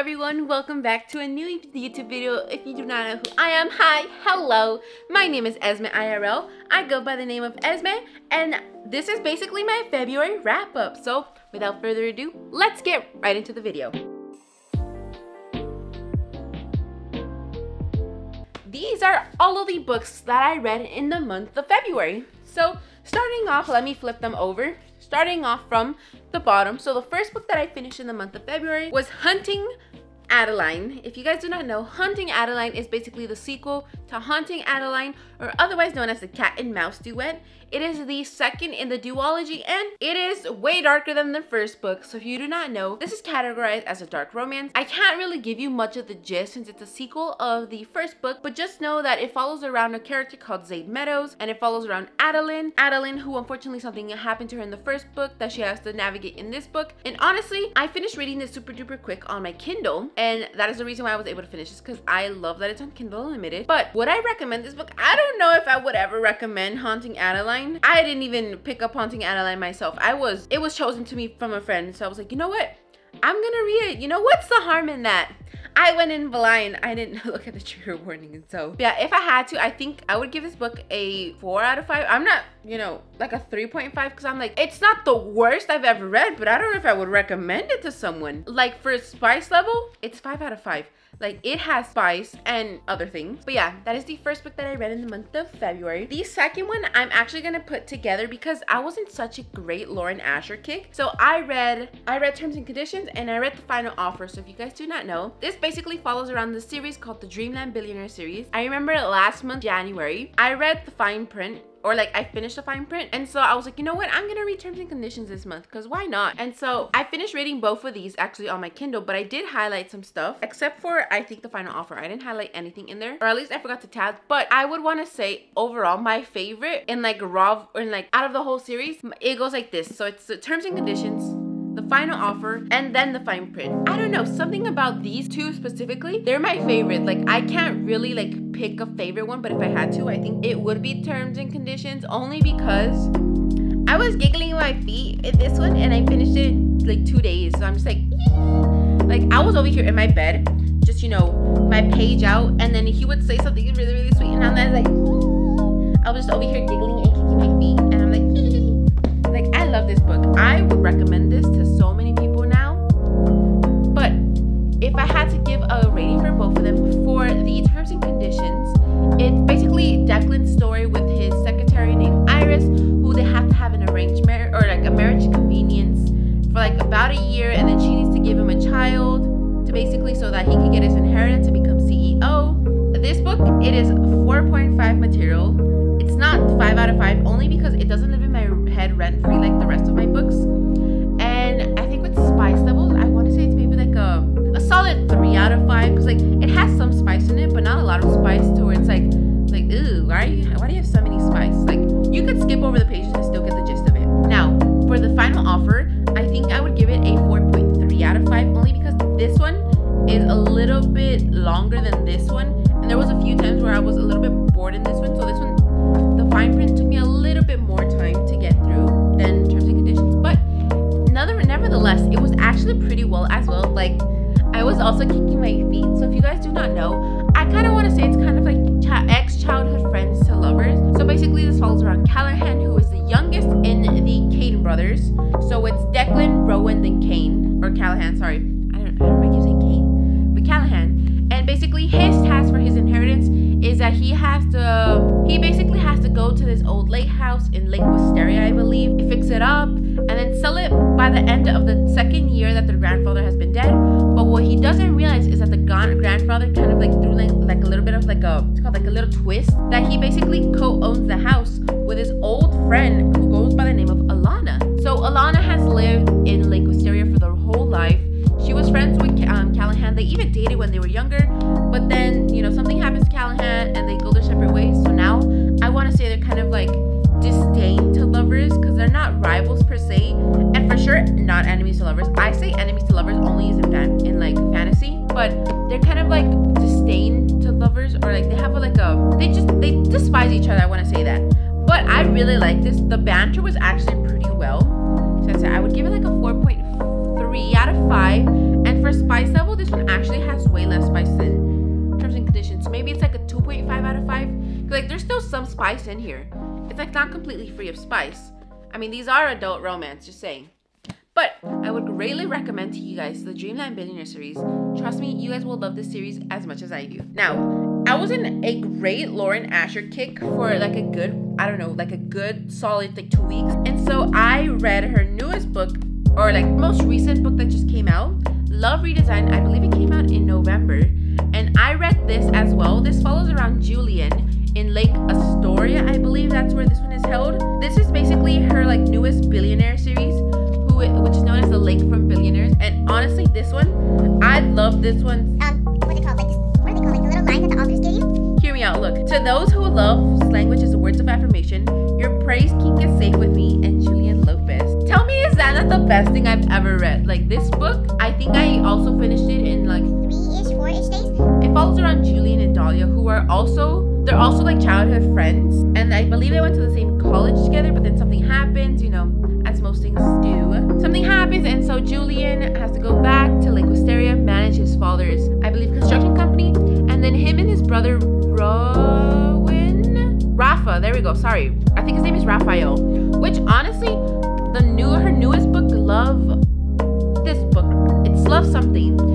everyone, welcome back to a new YouTube video. If you do not know who I am, hi, hello. My name is Esme IRL. I go by the name of Esme and this is basically my February wrap up. So without further ado, let's get right into the video. These are all of the books that I read in the month of February. So starting off, let me flip them over starting off from the bottom. So the first book that I finished in the month of February was Hunting Adeline. If you guys do not know, Hunting Adeline is basically the sequel to Haunting Adeline, or otherwise known as the Cat and Mouse Duet. It is the second in the duology, and it is way darker than the first book. So if you do not know, this is categorized as a dark romance. I can't really give you much of the gist since it's a sequel of the first book, but just know that it follows around a character called Zade Meadows, and it follows around Adeline. Adeline, who unfortunately something happened to her in the first book that she has to navigate in this book. And honestly, I finished reading this super duper quick on my Kindle, and that is the reason why I was able to finish this because I love that it's on Kindle Unlimited. But would I recommend this book? I don't know if I would ever recommend Haunting Adeline. I didn't even pick up Haunting Adeline myself. I was, it was chosen to me from a friend. So I was like, you know what? I'm gonna read it. You know, what's the harm in that? I went in blind. I didn't look at the trigger warning. And so, yeah, if I had to, I think I would give this book a four out of five. I'm not, you know, like a 3.5 because I'm like, it's not the worst I've ever read, but I don't know if I would recommend it to someone. Like for a spice level, it's five out of five. Like it has spice and other things. But yeah, that is the first book that I read in the month of February. The second one I'm actually gonna put together because I was in such a great Lauren Asher kick. So I read I read Terms and Conditions and I read The Final Offer. So if you guys do not know, this basically follows around the series called the Dreamland Billionaire series. I remember last month, January, I read The Fine Print or like I finished the fine print. And so I was like, you know what? I'm gonna read terms and conditions this month because why not? And so I finished reading both of these actually on my Kindle, but I did highlight some stuff except for I think the final offer. I didn't highlight anything in there or at least I forgot to tab. But I would want to say overall my favorite in like raw or in like out of the whole series, it goes like this. So it's the terms and conditions final offer, and then the fine print. I don't know, something about these two specifically, they're my favorite. Like I can't really like pick a favorite one, but if I had to, I think it would be terms and conditions only because I was giggling my feet in this one and I finished it like two days. So I'm just like, like I was over here in my bed, just you know, my page out, and then he would say something really, really sweet, and I'm like, I was just over here giggling and kicking my feet, this book. I would recommend this to so many only because it doesn't live in my head rent free like the rest of my books. And I think with spice levels, I want to say it's maybe like a, a solid 3 out of 5 because like it has some spice in it, but not a lot of spice to where it's like, like, ooh, why, you, why do you have so many spice? Like, you could skip over the pages and still get the gist of it. Now, for the final offer, I think I would give it a 4.3 out of 5 only because this one is a little bit longer than this one. And there was a few times where I was a little bit bored in this one. So this one, fine print took me a little bit more time to get through than terms and conditions. But nevertheless, it was actually pretty well as well. Like, I was also kicking my feet. So if you guys do not know, I kind of want to say it's kind of like ex-childhood friends to lovers. So basically this follows around Callahan, who is the youngest in the Kane brothers. So it's Declan, Rowan, then Kane. Or Callahan, sorry. I don't, I don't I keep saying Kane. But Callahan. And basically his task for his inheritance is that he has to, he basically has to this old lake house in Lake Wisteria, I believe, fix it up, and then sell it by the end of the second year that their grandfather has been dead. But what he doesn't realize is that the grandfather kind of like threw like, like a little bit of like a, it's called like a little twist, that he basically co-owns the house with his old friend who goes by the name of Alana. So Alana has lived in Lake Wisteria for their whole life. She was friends with um, Callahan. They even dated when they were younger, but then, rivals per se, and for sure not enemies to lovers. I say enemies to lovers only is in fan in like fantasy, but they're kind of like disdain to lovers or like they have a, like a they just they despise each other. I want to say that, but I really like this. The banter was actually pretty well. So I would give it like a 4.3 out of 5. And for spice level, this one actually has way less spice in terms and conditions. So maybe it's like a 2.5 out of 5. Like there's still some spice in here. It's like not completely free of spice. I mean, these are adult romance, just saying. But I would greatly recommend to you guys the Dreamland Billionaire series. Trust me, you guys will love this series as much as I do. Now, I was in a great Lauren Asher kick for like a good, I don't know, like a good solid like two weeks. And so I read her newest book, or like most recent book that just came out, Love Redesigned. I believe it came out in November. And I read this as well. This follows around Julian in Lake Wisteria. I believe that's where this one is held. This is basically her like newest billionaire series who which is known as the Lakefront Billionaires. And honestly, this one, I love this one. Um, what's it called? Like this, what are they called? Like the little lines that the authors gave you? Hear me out. Look, to those who love language as words of affirmation, your praise kink is safe with me and Julian Lopez. Tell me, is that not the best thing I've ever read? Like this book, I think I also finished it in like three-ish, four-ish days. It follows around Julian and Dahlia, who are also they're also like childhood friends, and I believe they went to the same college together. But then something happens, you know, as most things do. Something happens, and so Julian has to go back to Lake Wisteria, manage his father's, I believe, construction company, and then him and his brother Rowan, Rafa. There we go. Sorry, I think his name is Raphael. Which honestly, the new her newest book, Love. This book, it's Love Something.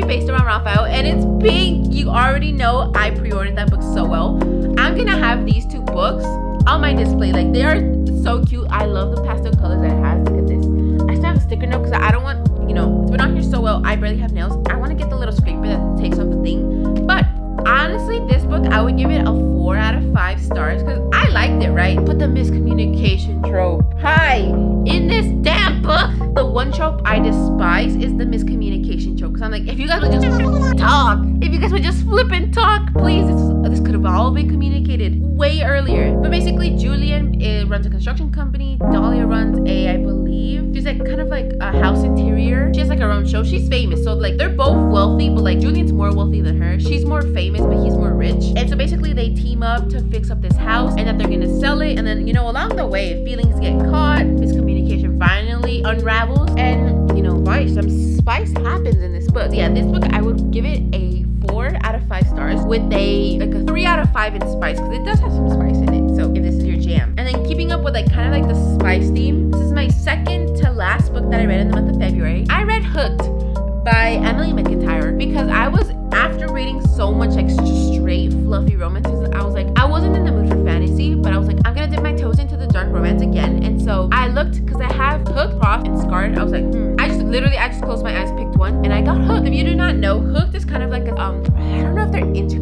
Be based around Raphael, and it's pink. You already know I pre-ordered that book so well. I'm gonna have these two books on my display. Like they are so cute. I love the pastel colors that it has. Look at this. I still have a sticker note because I don't want, you know, it's been on here so well. I barely have nails. I want to get the little scraper that takes off the thing. But honestly, this book, I would give it a four out of five stars because I liked it, right? But the miscommunication trope. Hi, in this damn book, the one trope I despise is the miscommunication Because I'm like, if you guys would just talk, if you guys would just flip and talk, please, this, this could have all been communicated way earlier. But basically, Julian uh, runs a construction company. Dahlia runs a, I believe, she's like kind of like a house interior. She has like her own show. She's famous. So like they're both wealthy, but like Julian's more wealthy than her. She's more famous, but he's more rich. And so basically they team up to fix up this house and that they're gonna sell it. And then, you know, along the way, feelings get caught, miscommunication finally unravels, and why some spice happens in this book. Yeah, this book I would give it a four out of five stars with a like a three out of five in spice because it does have some spice in it. So if this is your jam, and then keeping up with like kind of like the spice theme. This is my second to last book that I read in the month of February. I read Hooked by Emily McIntire because I was after reading so much like straight fluffy romances, I was like I wasn't in the mood for fantasy, but I was like I'm gonna dip my toes into the dark romance again. And so I looked because I have Hooked, Prof, and Scarred. I was like, hmm. Literally I just closed my eyes, picked one, and I got Hooked. If you do not know, Hooked is kind of like a, um I don't know if they're interconnected,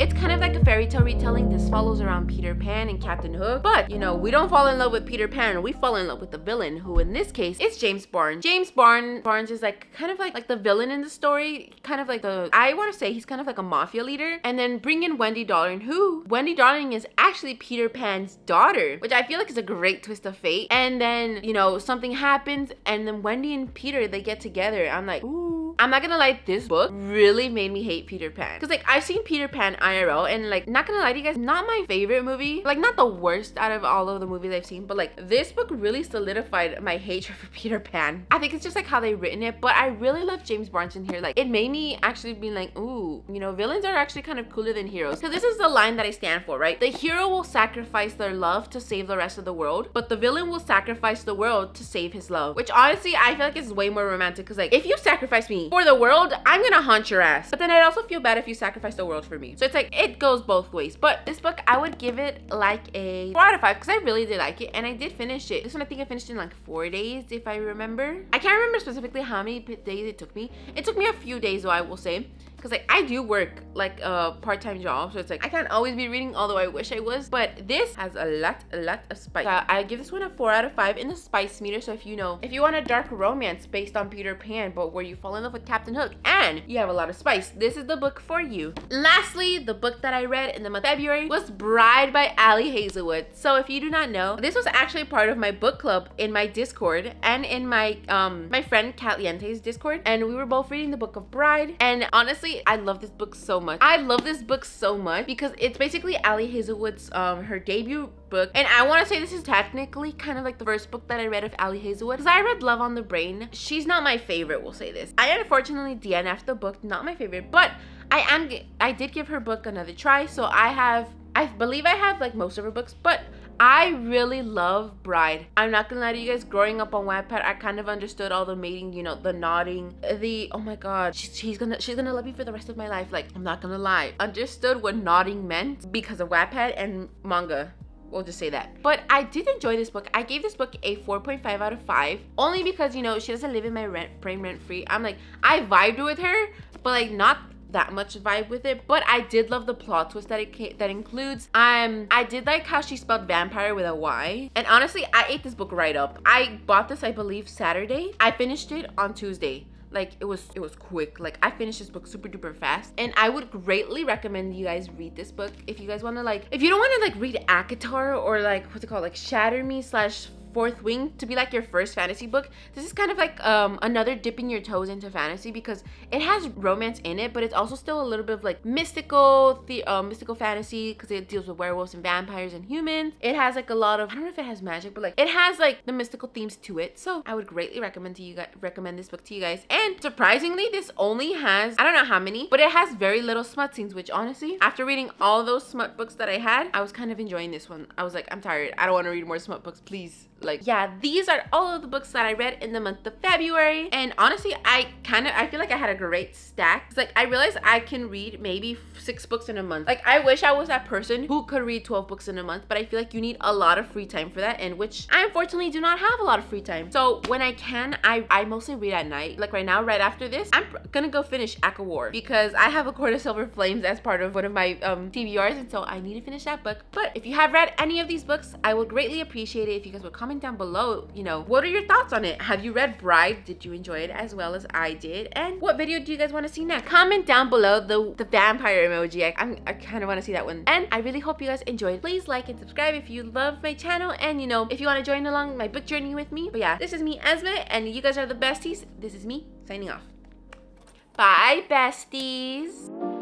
it's kind of like a fairy tale retelling. This follows around Peter Pan and Captain Hook. But you know, we don't fall in love with Peter Pan, we fall in love with the villain, who in this case is James Barnes. James Barnes Barnes is like kind of like like the villain in the story, kind of like the I want to say he's kind of like a mafia leader. And then bring in Wendy Darling, who Wendy Darling is actually Peter Pan's daughter, which I feel like is a great twist of fate. And then, you know, something happens and then Wendy and Peter they get together. I'm like, ooh. I'm not gonna lie, this book really made me hate Peter Pan. Cause like I've seen Peter Pan IRL and like not gonna lie to you guys, not my favorite movie. Like not the worst out of all of the movies I've seen, but like this book really solidified my hatred for Peter Pan. I think it's just like how they written it, but I really love James Barnes in here. Like it made me actually be like, ooh, you know, villains are actually kind of cooler than heroes. Cause this is the line that I stand for, right? The hero will sacrifice their love to save the rest of the world, but the villain will sacrifice the world to save his love. Which honestly, I feel like is way more romantic. Cause like if you sacrifice me for the world, I'm gonna haunt your ass. But then I'd also feel bad if you sacrifice the world for me. So it's like, it goes both ways. But this book, I would give it like a 4 out of 5 because I really did like it and I did finish it. This one I think I finished in like 4 days if I remember. I can't remember specifically how many days it took me. It took me a few days though, I will say because like I do work like a part-time job so it's like I can't always be reading although I wish I was but this has a lot a lot of spice. Uh, I give this one a 4 out of 5 in the spice meter so if you know if you want a dark romance based on Peter Pan but where you fall in love with Captain Hook and you have a lot of spice this is the book for you. Lastly the book that I read in the month of February was Bride by Ali Hazelwood. So if you do not know this was actually part of my book club in my discord and in my um my friend Caliente's discord and we were both reading the book of Bride and honestly honestly, I love this book so much. I love this book so much because it's basically Ali Hazelwood's um her debut book. And I want to say this is technically kind of like the first book that I read of Ali Hazelwood. Because I read Love on the Brain. She's not my favorite, we'll say this. I unfortunately DNF'd the book, not my favorite, but I am I did give her book another try. So I have I believe I have like most of her books, but I really love Bride. I'm not gonna lie to you guys, growing up on Wattpad, I kind of understood all the mating, you know, the knotting, the, oh my god, she's, she's gonna, she's gonna love me for the rest of my life. Like, I'm not gonna lie. Understood what knotting meant because of Wattpad and manga. We'll just say that. But I did enjoy this book. I gave this book a 4.5 out of 5. Only because, you know, she doesn't live in my rent, brain rent free. I'm like, I vibed with her, but like not that much vibe with it but i did love the plot twist that it that includes um i did like how she spelled vampire with a y and honestly i ate this book right up. I bought this i believe saturday. I finished it on tuesday. Like it was it was quick. Like i finished this book super duper fast and i would greatly recommend you guys read this book if you guys want to like if you don't want to like read ACOTAR or like what's it called? Like shatter me slash Fourth Wing to be like your first fantasy book. This is kind of like um, another dipping your toes into fantasy because it has romance in it, but it's also still a little bit of like mystical, the uh, mystical fantasy because it deals with werewolves and vampires and humans. It has like a lot of I don't know if it has magic, but like it has like the mystical themes to it. So I would greatly recommend to you guys recommend this book to you guys. And surprisingly, this only has I don't know how many, but it has very little smut scenes, which honestly, after reading all those smut books that I had, I was kind of enjoying this one. I was like, I'm tired. I don't want to read more smut books, please like yeah these are all of the books that i read in the month of february. And honestly i kind of i feel like i had a great stack. It's like i realized i can read maybe six books in a month. Like i wish i was that person who could read 12 books in a month but i feel like you need a lot of free time for that and which i unfortunately do not have a lot of free time. So when i can i i mostly read at night. Like right now right after this i'm gonna go finish ACOWAR because i have a court of silver flames as part of one of my um tbrs and so i need to finish that book. But if you have read any of these books i would greatly appreciate it if you guys would comment comment down below, you know, what are your thoughts on it? Have you read Bride? Did you enjoy it as well as I did? And what video do you guys want to see next? Comment down below the, the vampire emoji. I, I'm, I kind of want to see that one. And I really hope you guys enjoyed. Please like and subscribe if you love my channel. And, you know, if you want to join along my book journey with me. But yeah, this is me, Esme, and you guys are the besties. This is me signing off. Bye, besties.